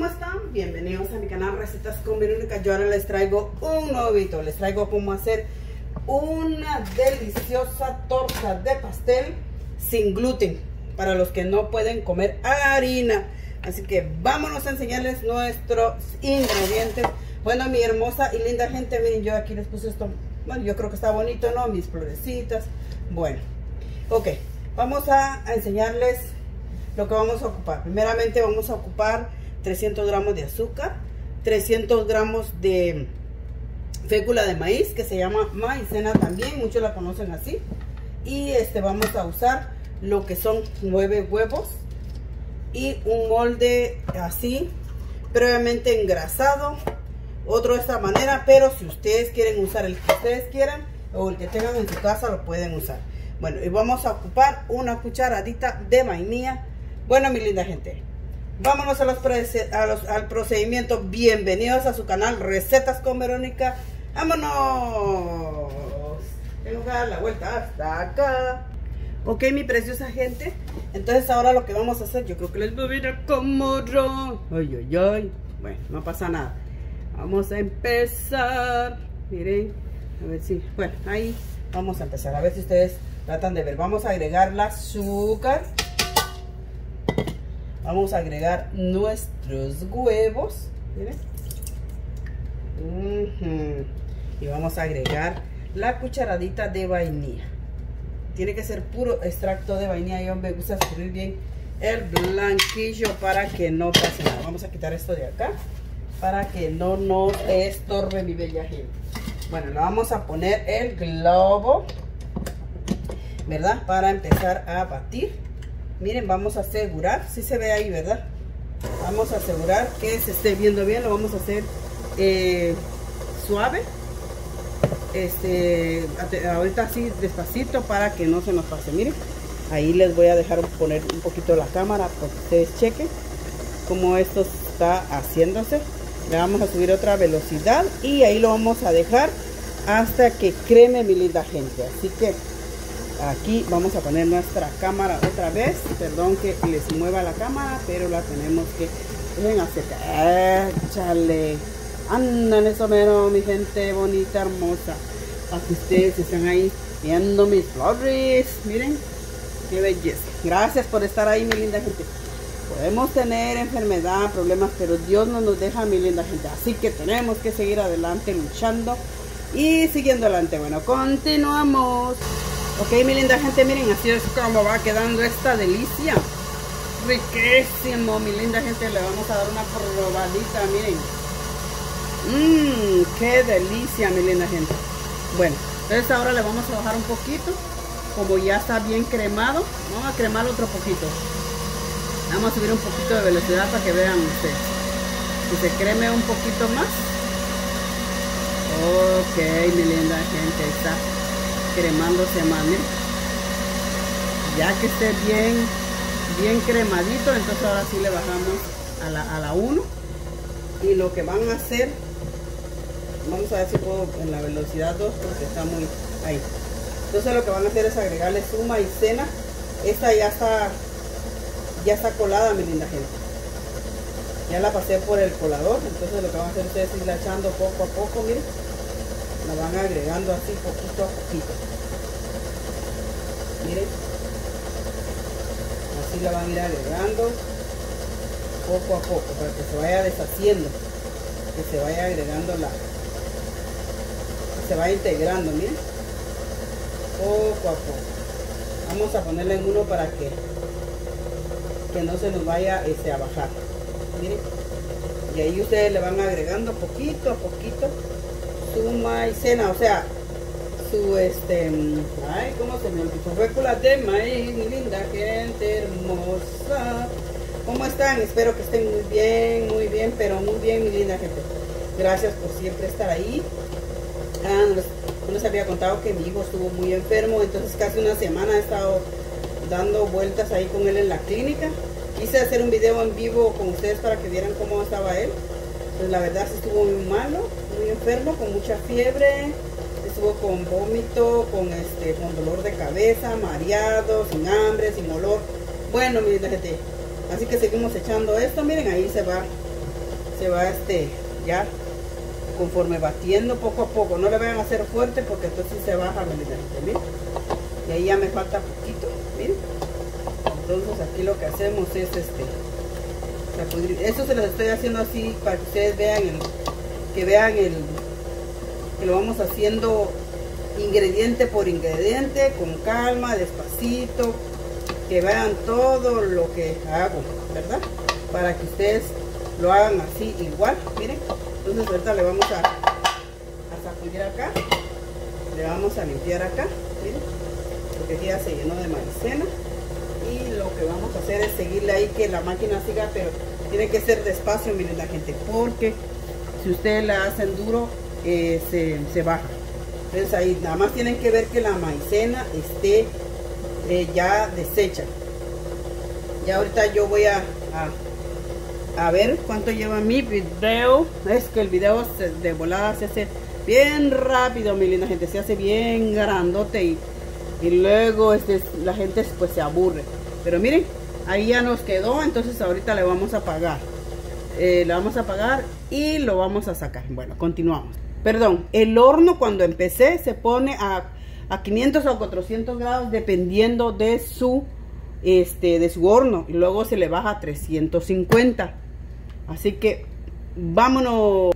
¿cómo están? Bienvenidos a mi canal Recetas con Verónica. Yo ahora les traigo un novito. Les traigo cómo hacer una deliciosa torta de pastel sin gluten para los que no pueden comer harina. Así que vámonos a enseñarles nuestros ingredientes. Bueno, mi hermosa y linda gente, miren, yo aquí les puse esto. Bueno, yo creo que está bonito, ¿no? Mis florecitas. Bueno, ok. Vamos a enseñarles lo que vamos a ocupar. Primeramente vamos a ocupar 300 gramos de azúcar, 300 gramos de fécula de maíz, que se llama maicena también, muchos la conocen así. Y este vamos a usar lo que son 9 huevos y un molde así, previamente engrasado. Otro de esta manera, pero si ustedes quieren usar el que ustedes quieran o el que tengan en su casa, lo pueden usar. Bueno, y vamos a ocupar una cucharadita de vainilla. Bueno, mi linda gente, vámonos a los, al procedimiento. Bienvenidos a su canal Recetas con Verónica. ¡Vámonos! Tengo que dar la vuelta hasta acá. Ok, mi preciosa gente. Entonces ahora lo que vamos a hacer, yo creo que les voy a ir como Ay, ay, ay. Bueno, no pasa nada. Vamos a empezar. Miren, a ver si... Bueno, ahí vamos a empezar. A ver si ustedes tratan de ver. Vamos a agregar el azúcar. Vamos a agregar nuestros huevos. Miren. Y vamos a agregar la cucharadita de vainilla. Tiene que ser puro extracto de vainilla. Yo me gusta escurrir bien el blanquillo para que no pase nada. Vamos a quitar esto de acá para que no nos estorbe mi bella gente. Bueno, le vamos a poner el globo, ¿verdad? Para empezar a batir. Miren, vamos a asegurar, si se ve ahí, ¿verdad? Vamos a asegurar que se esté viendo bien, lo vamos a hacer eh, suave. Este, ahorita así despacito para que no se nos pase. Miren, ahí les voy a dejar poner un poquito la cámara para que ustedes chequen cómo esto está haciéndose. Le vamos a subir otra velocidad y ahí lo vamos a dejar hasta que creme mi linda gente. Así que aquí vamos a poner nuestra cámara otra vez. Perdón que les mueva la cámara pero la tenemos que ven acercar. Échale. Andan eso menos mi gente bonita hermosa. Que ustedes están ahí viendo mis flores. Miren qué belleza. Gracias por estar ahí mi linda gente. Podemos tener enfermedad problemas pero Dios no nos deja mi linda gente. Así que tenemos que seguir adelante luchando y siguiendo adelante. Bueno continuamos Ok, mi linda gente, miren, así es como va quedando esta delicia. Riquísimo, mi linda gente, le vamos a dar una probadita, miren. Mmm, qué delicia, mi linda gente. Bueno, entonces ahora le vamos a bajar un poquito. Como ya está bien cremado, vamos a cremar otro poquito. Vamos a subir un poquito de velocidad para que vean ustedes. Si se creme un poquito más. Ok, mi linda gente, está cremándose más, Ya que esté bien, bien cremadito, entonces ahora sí le bajamos a la, a la 1. Y lo que van a hacer, vamos a ver si puedo en la velocidad 2 porque está muy ahí. Entonces lo que van a hacer es agregarle su maicena. Esta ya está, ya está colada, mi linda gente. Ya la pasé por el colador, entonces lo que van a hacer ustedes es irla echando poco a poco, miren la van agregando así poquito a poquito. Miren. Así la van a ir agregando poco a poco para que se vaya deshaciendo que se vaya agregando la se vaya integrando miren. Poco a poco. Vamos a ponerle en uno para que que no se nos vaya este, a bajar. Miren. Y ahí ustedes le van agregando poquito a poquito su maicena, o sea, su este, ay, ¿cómo se me olvidó? Fécula de maíz, mi linda gente hermosa. ¿Cómo están? Espero que estén muy bien, muy bien, pero muy bien, mi linda gente. Gracias por siempre estar ahí. Ah, no les había contado que mi hijo estuvo muy enfermo, entonces casi una semana he estado dando vueltas ahí con él en la clínica. Quise hacer un video en vivo con ustedes para que vieran cómo estaba él. Pues la verdad sí estuvo muy malo muy enfermo, con mucha fiebre, estuvo con vómito, con este, con dolor de cabeza, mareado, sin hambre, sin olor. Bueno, miren gente, así que seguimos echando esto, miren, ahí se va se va este ya conforme batiendo poco a poco. No le vayan a hacer fuerte porque entonces se baja miren. Y ahí ya me falta poquito miren. Entonces aquí lo que hacemos es este eso se los estoy haciendo así para que ustedes vean el que vean el que lo vamos haciendo ingrediente por ingrediente con calma despacito que vean todo lo que hago verdad para que ustedes lo hagan así igual miren. Entonces ahorita le vamos a, a sacudir acá le vamos a limpiar acá miren porque ya se llenó de maicena. Y lo que vamos a hacer es seguirle ahí que la máquina siga pero tiene que ser despacio miren la gente porque si ustedes la hacen duro eh, se, baja entonces ahí nada más tienen que ver que la maicena esté eh, ya deshecha ya ahorita yo voy a a ver cuánto lleva mi video. Es que el video de volada se hace bien rápido, mi linda gente. Se hace bien grandote y, y luego este, la gente pues se aburre. Pero miren, ahí ya nos quedó. Entonces ahorita le vamos a pagar. Eh, le vamos a pagar y lo vamos a sacar. Bueno, continuamos. Perdón, el horno cuando empecé se pone a, a 500 o 400 grados dependiendo de su este, de su horno y luego se le baja a 350 así que vámonos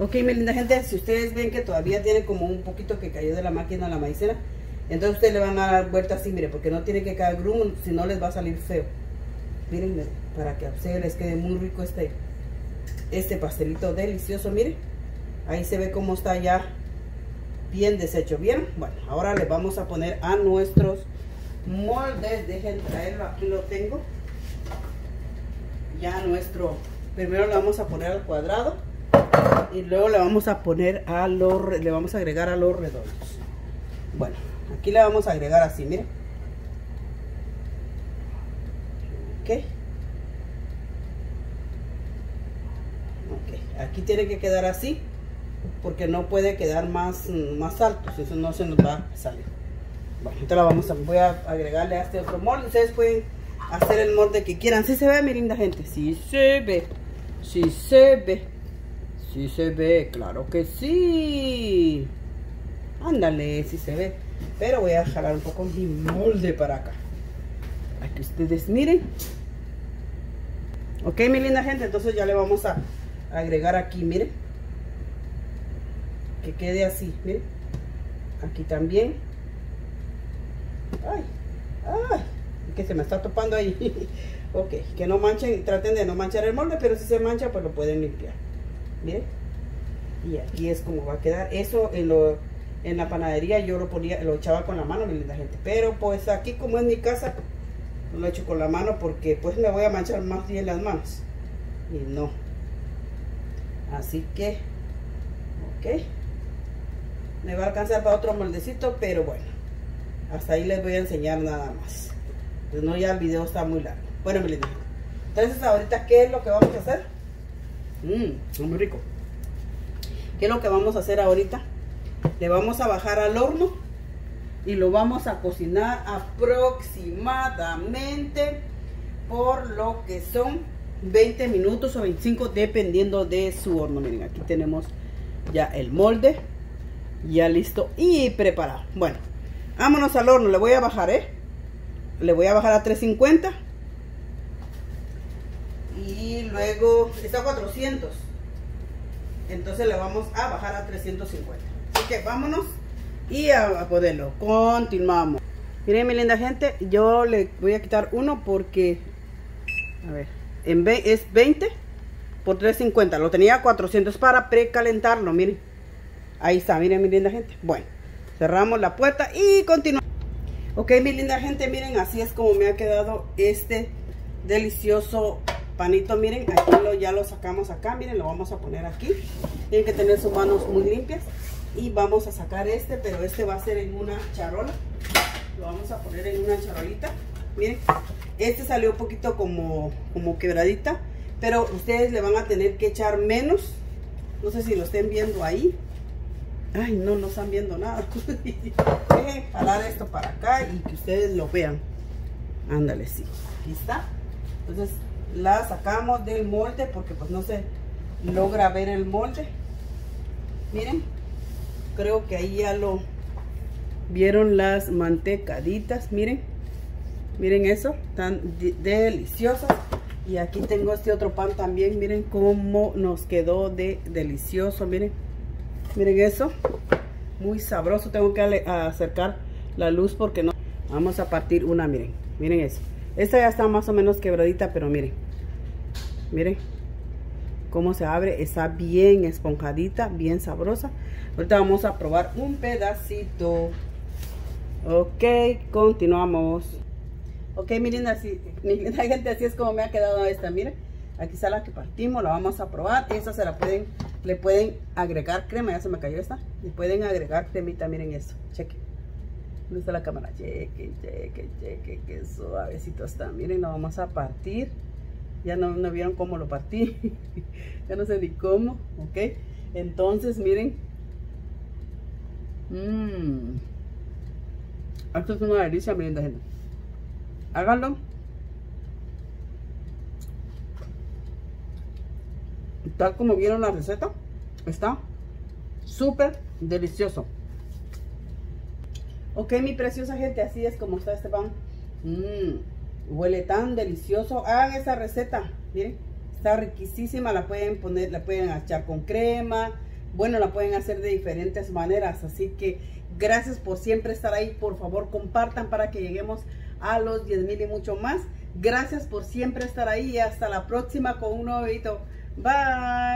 ok mi linda gente si ustedes ven que todavía tiene como un poquito que cayó de la máquina la maicena entonces ustedes le van a dar vuelta así mire porque no tiene que caer grumo si no les va a salir feo miren para que a ustedes les quede muy rico este este pastelito delicioso miren ahí se ve cómo está ya bien deshecho bien bueno ahora le vamos a poner a nuestros moldes, dejen traerlo, aquí lo tengo. Ya nuestro, primero le vamos a poner al cuadrado y luego le vamos a poner a los, le vamos a agregar a los redondos. Bueno, aquí le vamos a agregar así, miren. Ok. Ok, aquí tiene que quedar así porque no puede quedar más, más alto, si eso no se nos va a salir. Bueno, ahorita la vamos a, voy a agregarle a este otro molde. Ustedes pueden hacer el molde que quieran. ¿Sí se ve, mi linda gente? Sí se ve. Sí se ve. Sí se ve, claro que sí. Ándale, sí se ve. Pero voy a jalar un poco mi molde para acá. Para que ustedes miren. Ok, mi linda gente, entonces ya le vamos a agregar aquí, miren. Que quede así, miren. Aquí también. Ay, ay, que se me está topando ahí. ok, que no manchen, traten de no manchar el molde, pero si se mancha, pues lo pueden limpiar. Miren. Y aquí es como va a quedar. Eso en, lo, en la panadería yo lo ponía, lo echaba con la mano, mi linda gente. Pero pues aquí como es mi casa, lo he hecho con la mano porque pues me voy a manchar más bien las manos. Y no. Así que, ok. Me va a alcanzar para otro moldecito, pero bueno. Hasta ahí les voy a enseñar nada más. Pues no ya el video está muy largo. Bueno me entonces ahorita qué es lo que vamos a hacer mmm muy rico. Qué es lo que vamos a hacer ahorita le vamos a bajar al horno y lo vamos a cocinar aproximadamente por lo que son 20 minutos o 25 dependiendo de su horno miren aquí tenemos ya el molde ya listo y preparado bueno Vámonos al horno, le voy a bajar, ¿eh? Le voy a bajar a 350. Y luego está a 400. Entonces le vamos a bajar a 350. Así que vámonos y a, poderlo. Continuamos. Miren mi linda gente, yo le voy a quitar uno porque, a ver, en es 20 por 350. Lo tenía a 400 para precalentarlo, miren. Ahí está, miren mi linda gente. Bueno. Cerramos la puerta y continuamos. Ok, mi linda gente, miren, así es como me ha quedado este delicioso panito. Miren, aquí lo, ya lo sacamos acá. Miren, lo vamos a poner aquí. Tienen que tener sus manos muy limpias. Y vamos a sacar este, pero este va a ser en una charola. Lo vamos a poner en una charolita. Miren, este salió un poquito como, como quebradita. Pero ustedes le van a tener que echar menos. No sé si lo estén viendo ahí. Ay, no, no están viendo nada. Dejen jalar esto para acá y que ustedes lo vean. Ándale, sí. Aquí está. Entonces la sacamos del molde porque pues no se, logra ver el molde. Miren, creo que ahí ya lo vieron las mantecaditas, miren. Miren eso, tan deliciosas. Y aquí tengo este otro pan también, miren cómo nos quedó de delicioso, miren. Miren eso, muy sabroso. Tengo que acercar la luz porque no. Vamos a partir una, miren, miren eso. Esta ya está más o menos quebradita, pero miren. Miren cómo se abre. Está bien esponjadita, bien sabrosa. Ahorita vamos a probar un pedacito. Ok, continuamos. Ok, miren así, mi gente, así es como me ha quedado esta, miren. Aquí está la que partimos, la vamos a probar. Esta se la pueden, le pueden agregar crema, ya se me cayó esta. Le pueden agregar cremita, miren esto, cheque. ¿Dónde está la cámara? Cheque, cheque, cheque, qué suavecito está. Miren, lo vamos a partir. Ya no, no vieron cómo lo partí. ya no sé ni cómo, ok. Entonces, miren. Mmm. Esto es una delicia, miren, gente. Háganlo. Tal como vieron la receta, está súper delicioso. Ok, mi preciosa gente, así es como está este pan. Mmm, huele tan delicioso. Hagan esa receta, miren, está riquísima. La pueden poner, la pueden echar con crema. Bueno, la pueden hacer de diferentes maneras. Así que gracias por siempre estar ahí. Por favor, compartan para que lleguemos a los 10 mil y mucho más. Gracias por siempre estar ahí y hasta la próxima con un nuevo video. Bye.